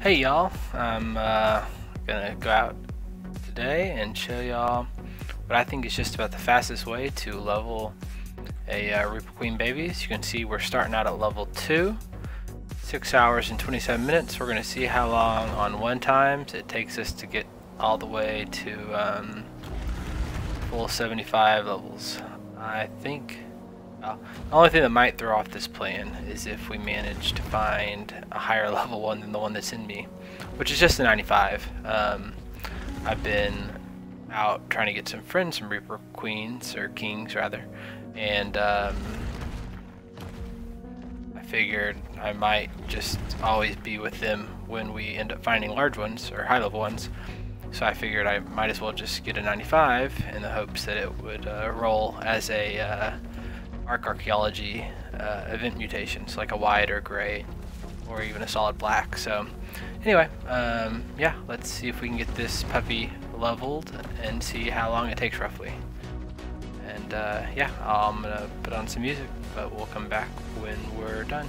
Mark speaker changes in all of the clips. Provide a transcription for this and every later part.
Speaker 1: Hey y'all, I'm uh, gonna go out today and show y'all what I think is just about the fastest way to level a uh, Reaper Queen baby. As you can see we're starting out at level 2, 6 hours and 27 minutes. We're gonna see how long on one times it takes us to get all the way to um, full 75 levels. I think well, the only thing that might throw off this plan is if we manage to find a higher level one than the one that's in me, which is just a 95. Um, I've been out trying to get some friends, some Reaper Queens, or Kings rather, and um, I figured I might just always be with them when we end up finding large ones, or high level ones. So I figured I might as well just get a 95 in the hopes that it would uh, roll as a uh, Ark Archaeology uh, event mutations, like a white or gray, or even a solid black. So anyway, um, yeah, let's see if we can get this puppy leveled and see how long it takes roughly. And uh, yeah, I'm gonna put on some music, but we'll come back when we're done.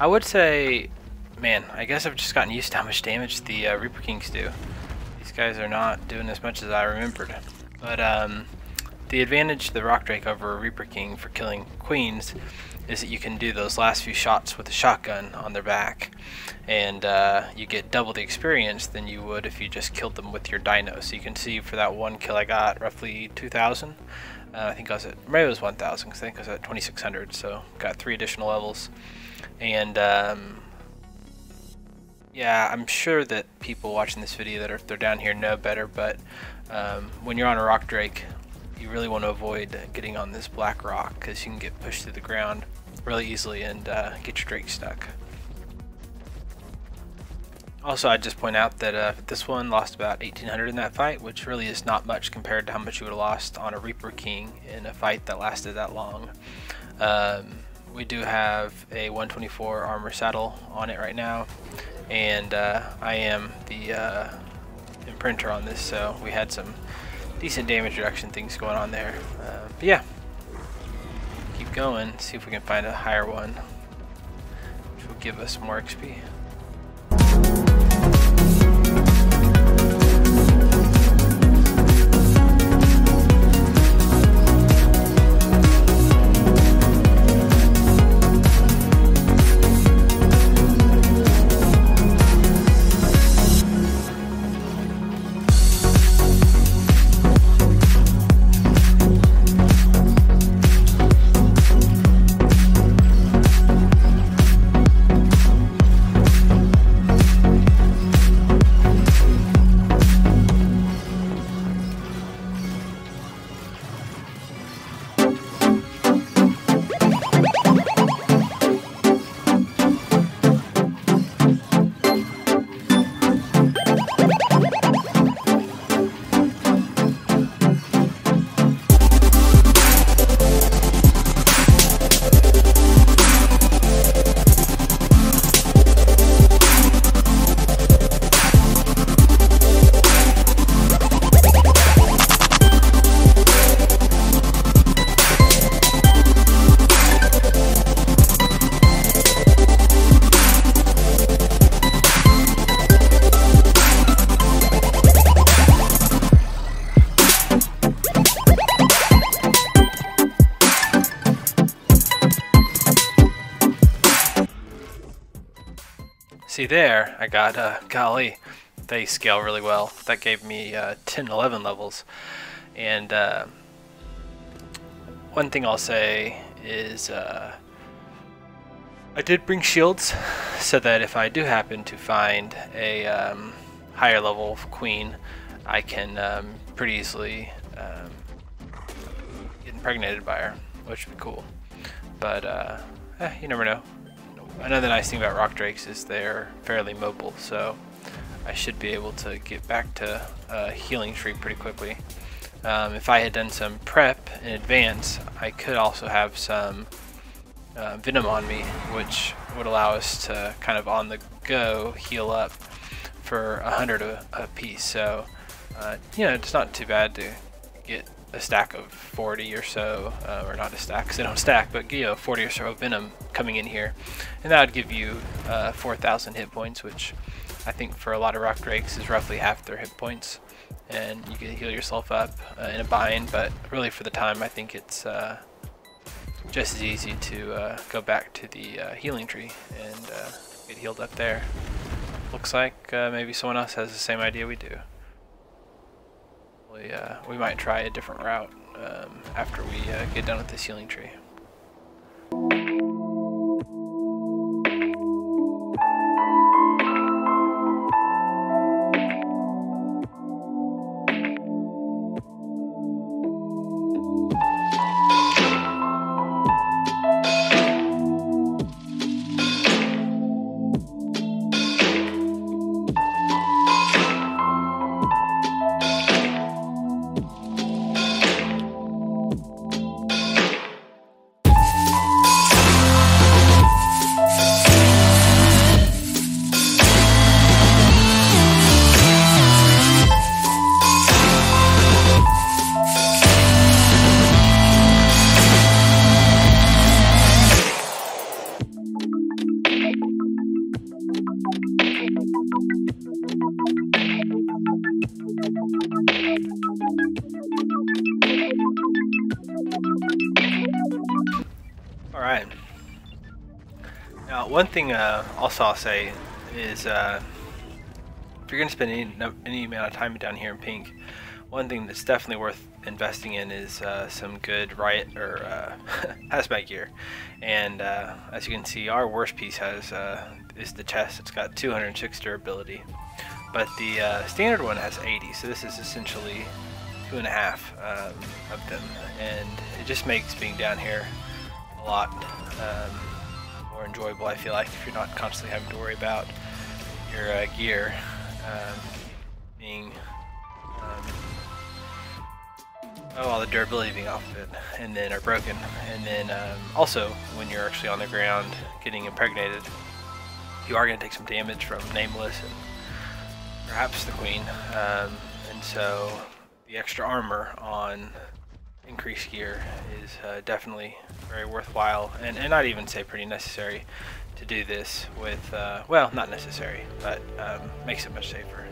Speaker 1: I would say, man, I guess I've just gotten used to how much damage the uh, Reaper Kings do. These guys are not doing as much as I remembered. But um, the advantage the Rock Drake over a Reaper King for killing queens is that you can do those last few shots with a shotgun on their back and uh, you get double the experience than you would if you just killed them with your dino. So you can see for that one kill I got roughly 2,000. Uh, I think I was at, maybe it was 1,000 because I think I was at 2,600 so got three additional levels. And um, yeah, I'm sure that people watching this video that are they're down here know better, but um, when you're on a rock drake, you really want to avoid getting on this black rock because you can get pushed through the ground really easily and uh, get your drake stuck. Also, I'd just point out that uh, this one lost about 1800 in that fight, which really is not much compared to how much you would have lost on a Reaper King in a fight that lasted that long. Um, we do have a 124 armor saddle on it right now, and uh, I am the uh, imprinter on this, so we had some decent damage reduction things going on there. Uh, but yeah, keep going, see if we can find a higher one, which will give us more XP. There, I got, uh, golly, they scale really well. That gave me uh, 10, 11 levels. And uh, one thing I'll say is uh, I did bring shields so that if I do happen to find a um, higher level queen, I can um, pretty easily um, get impregnated by her, which would be cool. But uh, eh, you never know. Another nice thing about rock drakes is they're fairly mobile, so I should be able to get back to uh, healing tree pretty quickly. Um, if I had done some prep in advance, I could also have some uh, venom on me, which would allow us to kind of on the go heal up for a hundred a, a piece. So, uh, you know, it's not too bad to get a stack of 40 or so, uh, or not a stack because they don't stack, but you know, 40 or so of venom coming in here, and that would give you uh, 4,000 hit points, which I think for a lot of rock drakes is roughly half their hit points, and you can heal yourself up uh, in a bind. But really, for the time, I think it's uh, just as easy to uh, go back to the uh, healing tree and get healed up there. Looks like maybe someone else has the same idea we do we, uh, we might try a different route um, after we uh, get done with this healing tree. Thing uh, also I'll say is uh, if you're going to spend any, any amount of time down here in pink, one thing that's definitely worth investing in is uh, some good riot or uh, hazmat gear. And uh, as you can see, our worst piece has uh, is the chest. It's got 206 durability, but the uh, standard one has 80. So this is essentially two and a half um, of them, and it just makes being down here a lot um, more enjoyable. I feel like if you're not constantly having to worry about your uh, gear um, being um, oh, all the durability being off of it, and then are broken, and then um, also when you're actually on the ground getting impregnated, you are going to take some damage from Nameless and perhaps the Queen, um, and so the extra armor on increased gear is uh, definitely very worthwhile and, and not even say pretty necessary to do this with, uh, well, not necessary, but um, makes it much safer.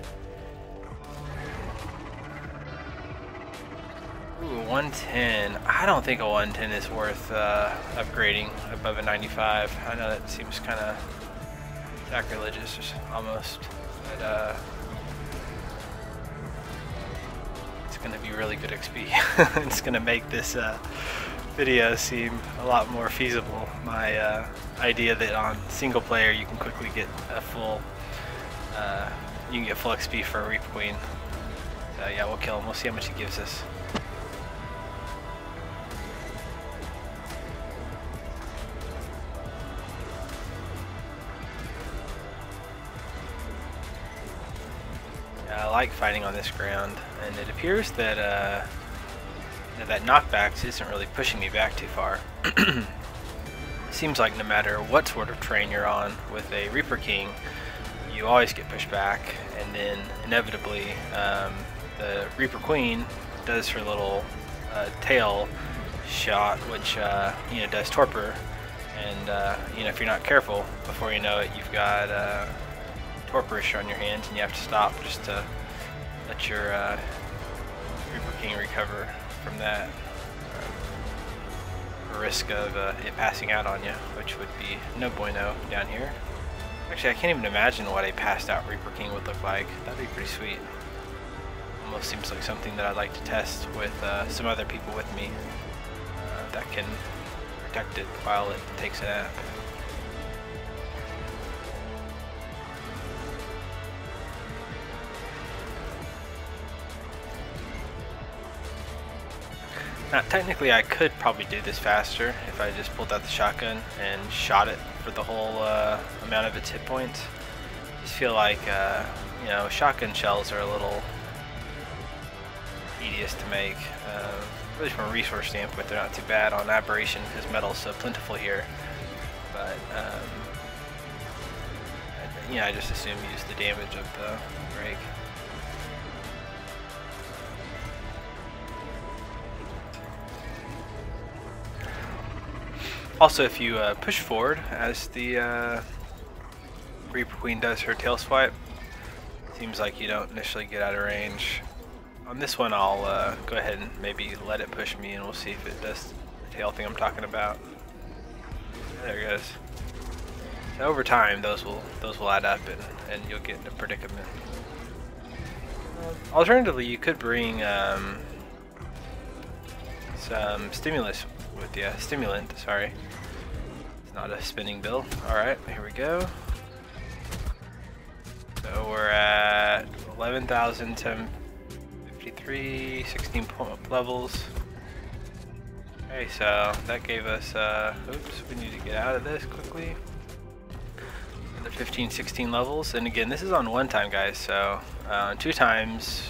Speaker 1: Ooh, 110. I don't think a 110 is worth uh, upgrading above a 95. I know that seems kind of sacrilegious almost, but it's going to be really good XP. it's going to make this uh, video seem a lot more feasible. My uh, idea that on single player you can quickly get a full, uh, you can get full XP for a Reaper Queen. So yeah, we'll kill him. We'll see how much he gives us. Like fighting on this ground, and it appears that uh, that knockbacks isn't really pushing me back too far. Seems like no matter what sort of train you're on with a Reaper King, you always get pushed back, and then inevitably um, the Reaper Queen does her little uh, tail shot, which uh, you know does torpor, and uh, you know if you're not careful, before you know it, you've got uh, torporish on your hands, and you have to stop just to let your uh, Reaper King recover from that. Um, risk of uh, it passing out on you, which would be no bueno down here. Actually, I can't even imagine what a passed out Reaper King would look like. That'd be pretty sweet. Almost seems like something that I'd like to test with uh, some other people with me uh, that can protect it while it takes a nap. Now, technically I could probably do this faster if I just pulled out the shotgun and shot it for the whole uh, amount of its hit points. I just feel like, uh, you know, shotgun shells are a little tedious to make. Uh, really from a resource standpoint, they're not too bad on Aberration because metal's so plentiful here. But, um, I, you know, I just assume use the damage of the break. Also, if you uh, push forward as the uh, Reaper Queen does her tail swipe, seems like you don't initially get out of range. On this one, I'll uh, go ahead and maybe let it push me, and we'll see if it does the tail thing I'm talking about. There it goes. So over time, those will those will add up, and, and you'll get in a predicament. Alternatively, you could bring um, some stimulus with you. Stimulant, sorry. It's not a spinning bill. Alright, here we go. So we're at 11,1053, 16 point levels. Okay, so that gave us, uh, oops, we need to get out of this quickly. Another 15, 16 levels. And again, this is on one time, guys, so uh, two times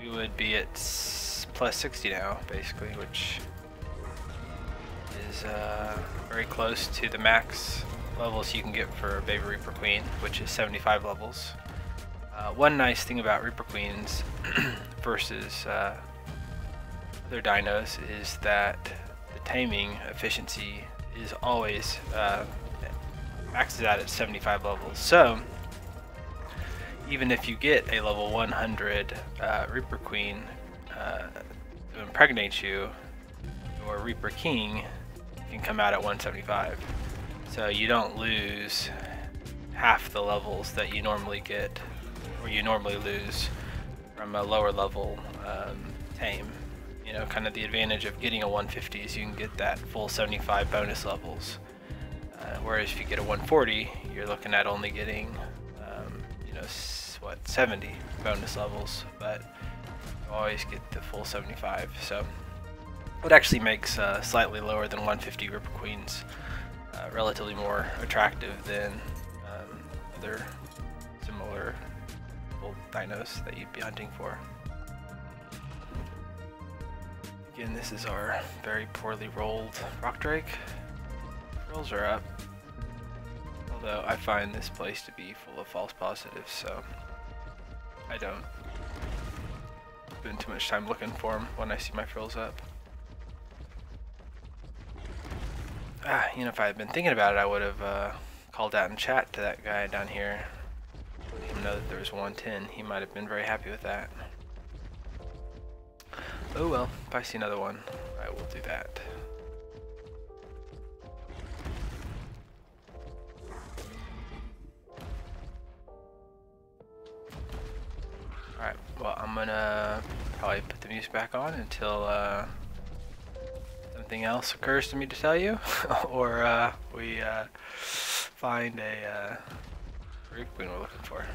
Speaker 1: we would be at plus 60 now, basically, which is uh, very close to the max levels you can get for Baby Reaper Queen, which is 75 levels. Uh, one nice thing about Reaper Queens versus uh, other dinos is that the taming efficiency is always uh, maxes out at 75 levels. So even if you get a level 100 uh, Reaper Queen uh, to impregnate you, or Reaper King can come out at 175. So you don't lose half the levels that you normally get, or you normally lose from a lower level um, tame. You know, kind of the advantage of getting a 150 is you can get that full 75 bonus levels. Uh, whereas if you get a 140, you're looking at only getting, um, you know, what, 70 bonus levels, but you always get the full 75. So it actually makes uh, slightly lower than 150 Reaper Queens uh, relatively more attractive than um, other similar old dinos that you'd be hunting for. Again, this is our very poorly rolled Rock Drake. Rolls are up. Although I find this place to be full of false positives, so I don't spend too much time looking for them when I see my frills up. Ah, you know, if I had been thinking about it, I would have uh, called out in chat to that guy down here. Let him know that there was 110. He might have been very happy with that. Oh well, if I see another one, I will do that. Alright, well I'm gonna probably put the music back on until uh, something else occurs to me to tell you, or uh, we uh, find a uh, we're looking for.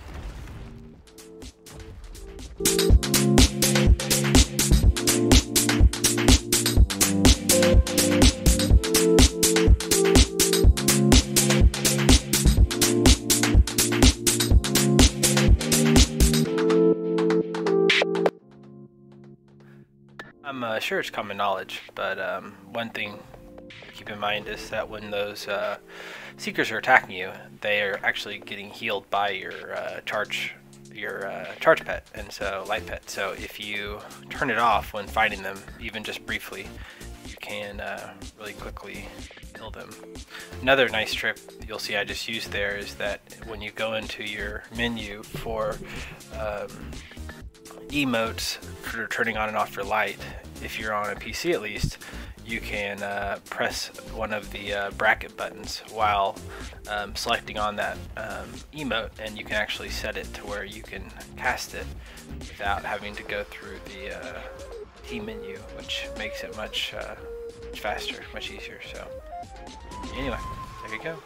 Speaker 1: Sure it's common knowledge, but um, one thing to keep in mind is that when those uh, seekers are attacking you, they are actually getting healed by your uh, charge your uh, charge pet, and so light pet. So if you turn it off when fighting them, even just briefly, you can uh, really quickly kill them. Another nice trick you'll see I just used there is that when you go into your menu for um, emotes for turning on and off your light, if you're on a PC at least, you can uh, press one of the uh, bracket buttons while um, selecting on that um, emote and you can actually set it to where you can cast it without having to go through the uh, team menu which makes it much, uh, much faster, much easier. So anyway, there you go.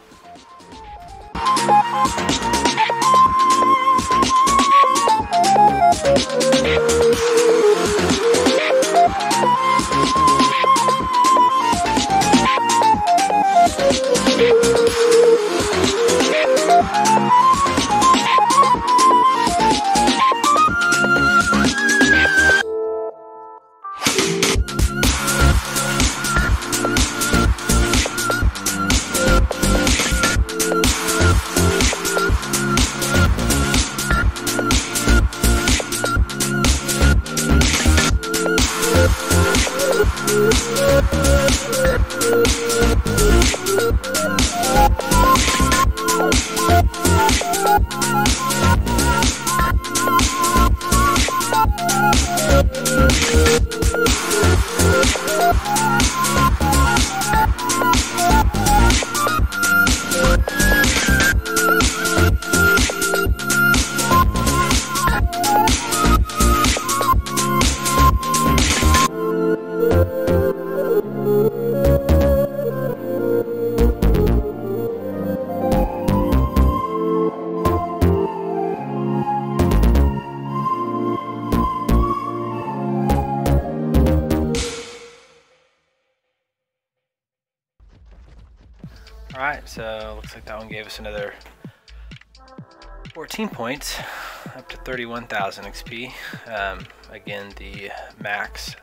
Speaker 1: To 31,000 XP. Um, again, the max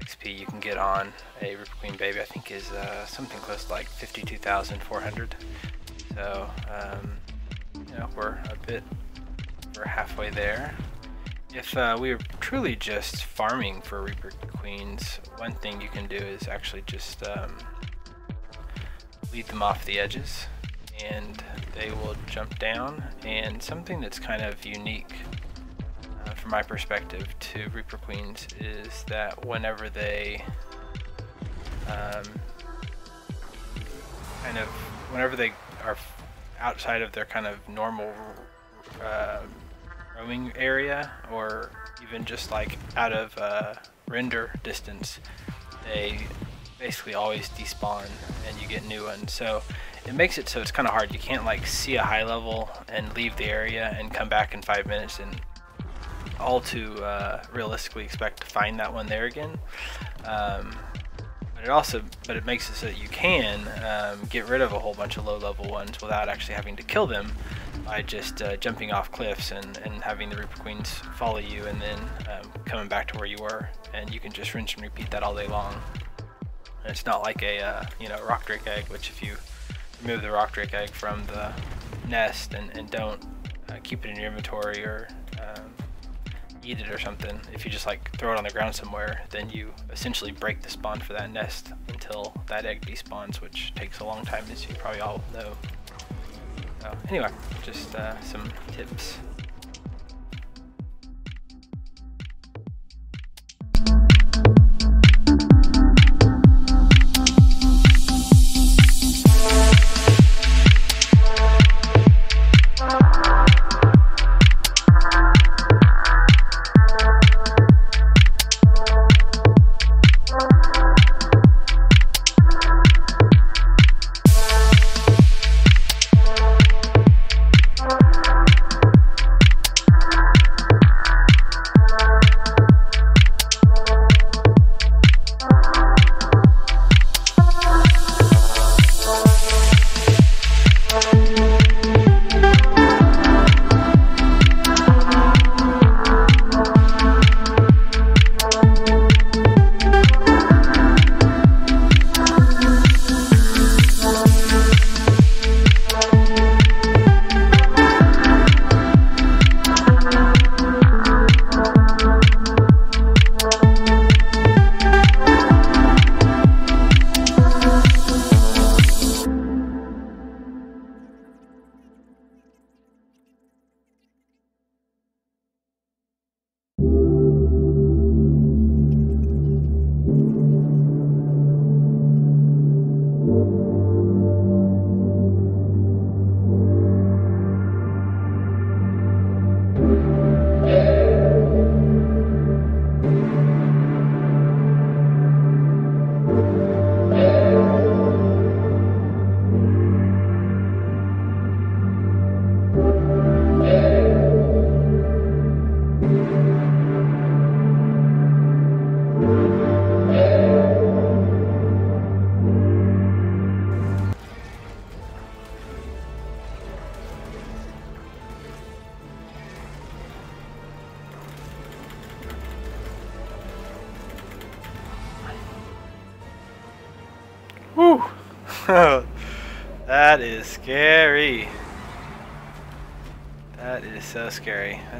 Speaker 1: XP you can get on a Reaper Queen Baby, I think, is uh, something close to like 52,400. So, um, you know, we're a bit, we're halfway there. If uh, we were truly just farming for Reaper Queens, one thing you can do is actually just um, lead them off the edges and they will jump down and something that's kind of unique uh, from my perspective to Reaper Queens is that whenever they um, kind of whenever they are outside of their kind of normal uh, roaming area or even just like out of uh, render distance they basically always despawn and you get new ones. So it makes it so it's kind of hard. You can't like see a high level and leave the area and come back in five minutes and all to uh, realistically expect to find that one there again. Um, but it also, but it makes it so that you can um, get rid of a whole bunch of low level ones without actually having to kill them by just uh, jumping off cliffs and, and having the Reaper Queens follow you and then um, coming back to where you were. And you can just rinse and repeat that all day long. It's not like a uh, you know rock drake egg, which if you remove the rock drake egg from the nest and, and don't uh, keep it in your inventory or um, eat it or something. If you just like throw it on the ground somewhere, then you essentially break the spawn for that nest until that egg despawns, which takes a long time as you probably all know. So anyway, just uh, some tips.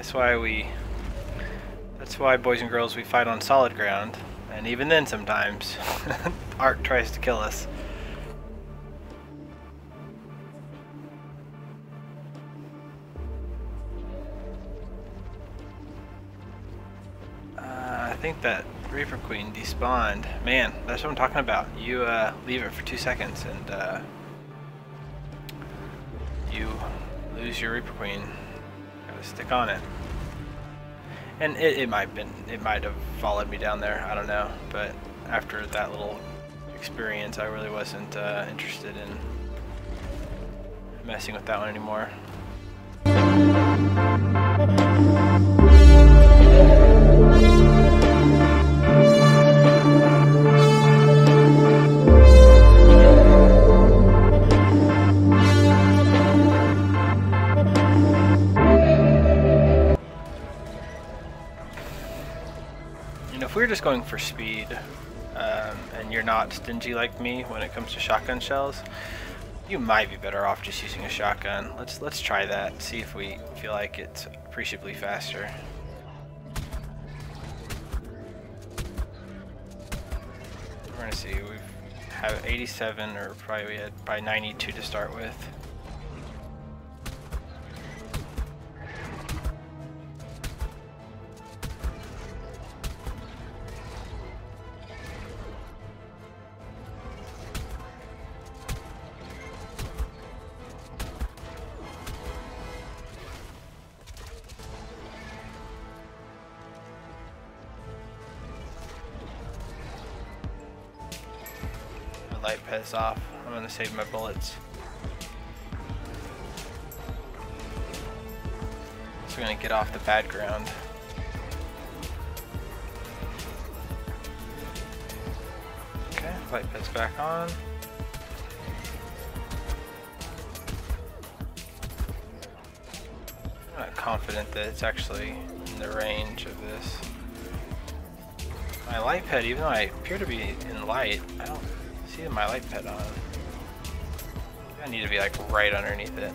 Speaker 1: That's why we... That's why, boys and girls, we fight on solid ground. And even then, sometimes, Ark tries to kill us. Uh, I think that Reaper Queen despawned. Man, that's what I'm talking about. You uh, leave it for two seconds and uh, you lose your Reaper Queen. Stick on it. And it, it might have been it might have followed me down there. I don't know. But after that little experience, I really wasn't uh, interested in messing with that one anymore. Just going for speed, um, and you're not stingy like me when it comes to shotgun shells, you might be better off just using a shotgun. Let's let's try that. See if we feel like it's appreciably faster. We're gonna see. We have 87, or probably we had by 92 to start with. Piss off. I'm gonna save my bullets. So we're gonna get off the bad ground. Okay, light piss back on. I'm not confident that it's actually in the range of this. My light pad, even though I appear to be in light, I don't see my light pad on. I need to be like right underneath it.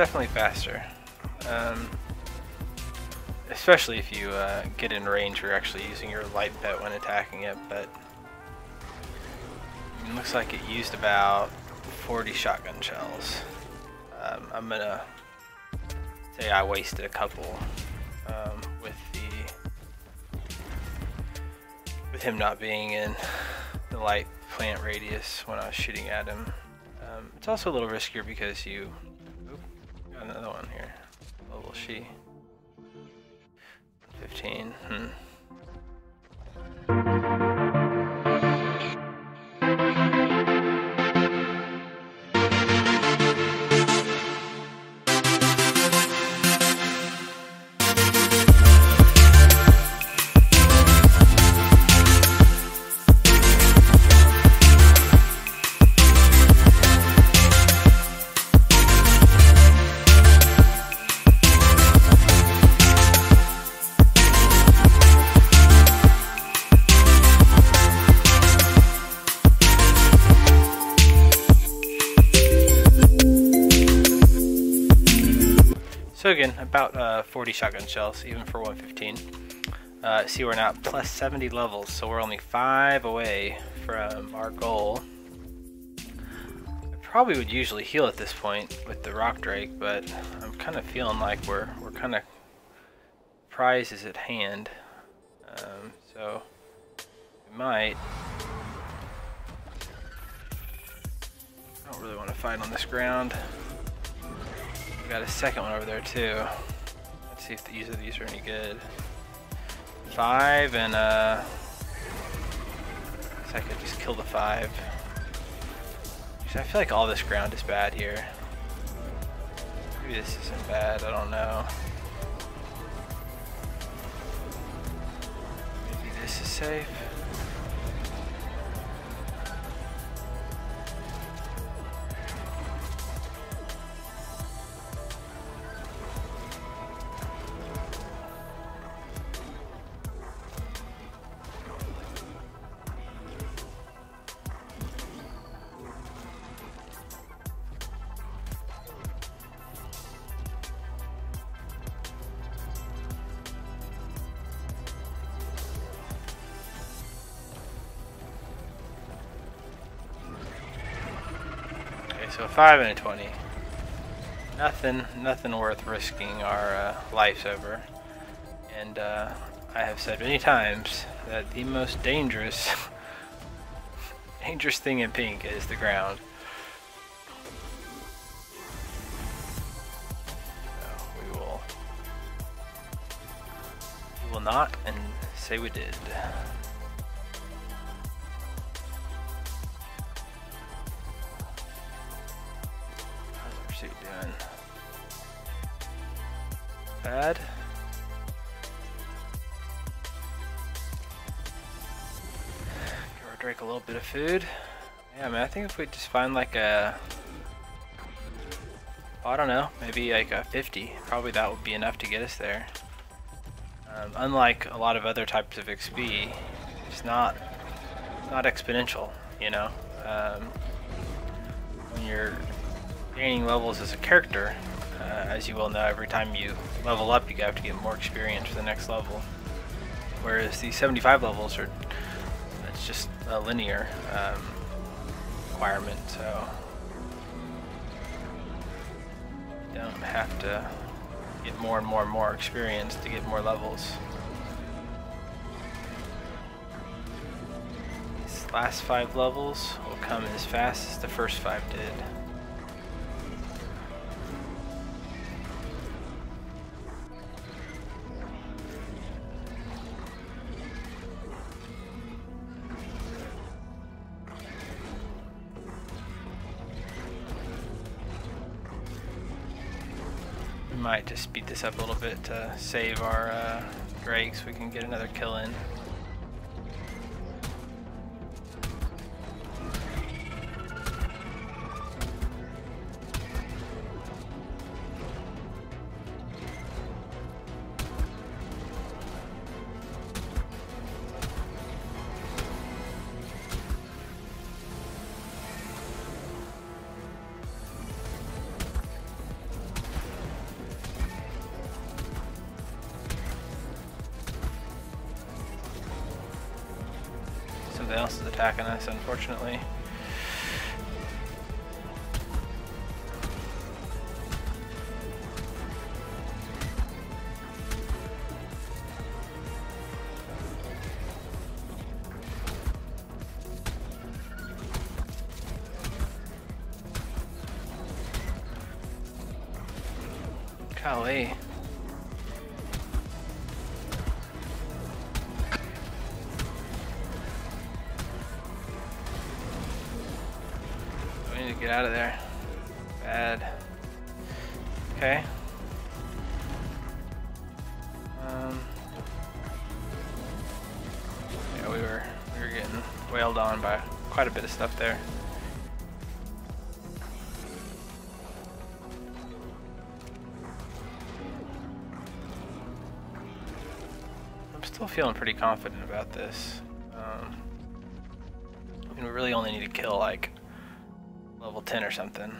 Speaker 1: Definitely faster. Um, especially if you uh, get in range, you're actually using your light pet when attacking it, but it looks like it used about 40 shotgun shells. Um, I'm gonna say I wasted a couple um, with the with him not being in the light plant radius when I was shooting at him. Um, it's also a little riskier because you another one here. Level she. 15. Hmm. So again, about uh, 40 shotgun shells, even for 115. Uh, see, we're now plus 70 levels, so we're only 5 away from our goal. I probably would usually heal at this point with the Rock Drake, but I'm kind of feeling like we're, we're kind of prize is at hand. Um, so, we might. I don't really want to fight on this ground got a second one over there too. Let's see if either of these are any good. Five and uh, I could just kill the five. I feel like all this ground is bad here. Maybe this isn't bad, I don't know. Maybe this is safe. So 5 and a 20. Nothing, nothing worth risking our uh, lives over. And uh, I have said many times that the most dangerous, dangerous thing in pink is the ground. So we will, we will not and say we did. Bad. Give our Drake a little bit of food. Yeah, man, I think if we just find like a... I don't know, maybe like a 50, probably that would be enough to get us there. Um, unlike a lot of other types of XP, it's not, not exponential, you know? Um, when you're gaining levels as a character, as you well know, every time you level up, you have to get more experience for the next level. Whereas the 75 levels are, it's just a linear um, requirement, so you don't have to get more and more and more experience to get more levels. These last five levels will come as fast as the first five did. Might just speed this up a little bit to save our uh, Drake so we can get another kill in. Attacking unfortunately. Golly. Get out of there. Bad. Okay. Um, yeah, we were we were getting wailed on by quite a bit of stuff there. I'm still feeling pretty confident about this. Um, I mean, we really only need to kill like 10 or something.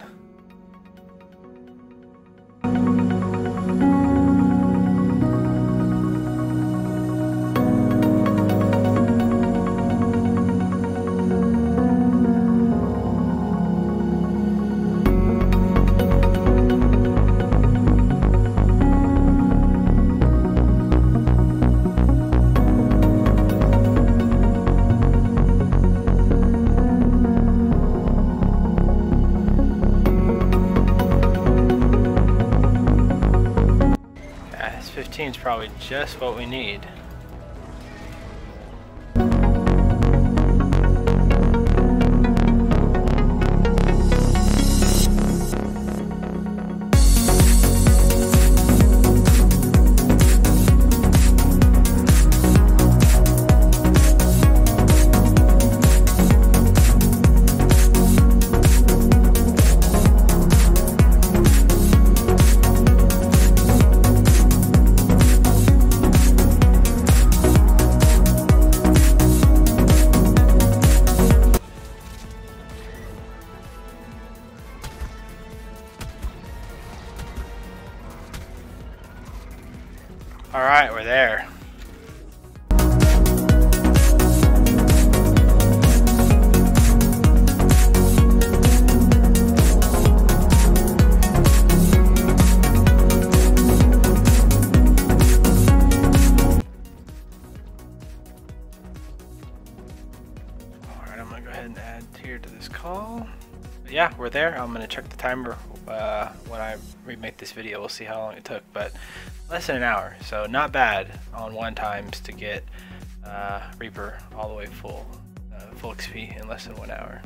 Speaker 1: Just what we need. Timer uh, when I remake this video. We'll see how long it took, but less than an hour. So not bad on one times to get uh, Reaper all the way full, uh, full XP in less than one hour.